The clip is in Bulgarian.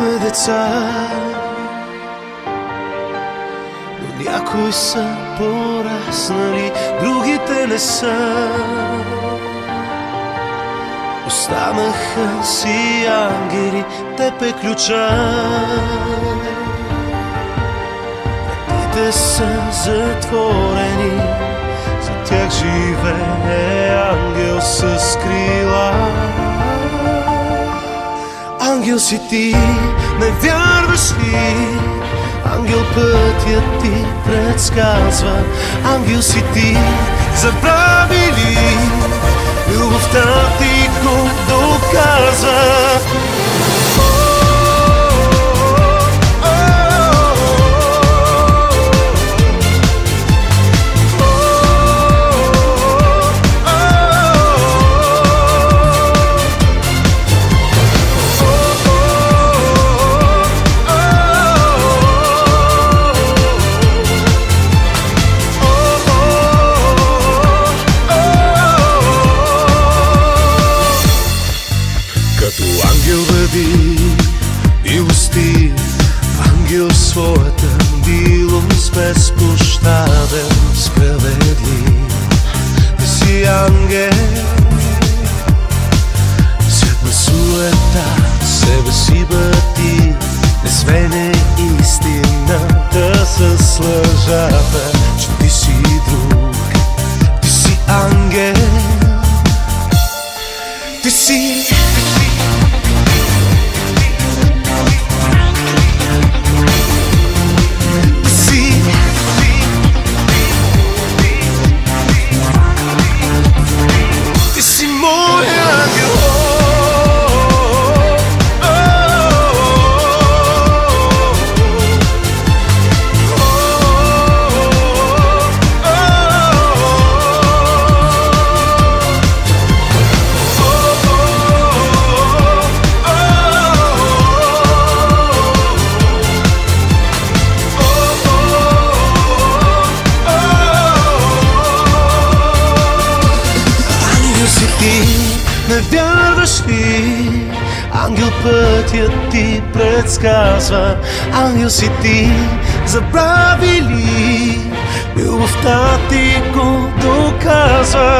бяхме деца, но някои са пораснали, другите не са. Останаха си ангели, теб е ключа. Вратите са затворени, за тях живее Ангел си ти, не вярваш ли? Ангел пътя ти предсказва. Ангел си ти, забрави ли? Ангел бъди милостив, ангел своята милост безпощаден, справедлив. Ти си ангел, свят на суета, себе си бъди, не свене истината с лъжата, че ти си друг, ти си ангел, ти си си не вярваш ли? Ангел пътя ти предсказва Ангел си ти, забрави ли? Любовта ти го доказва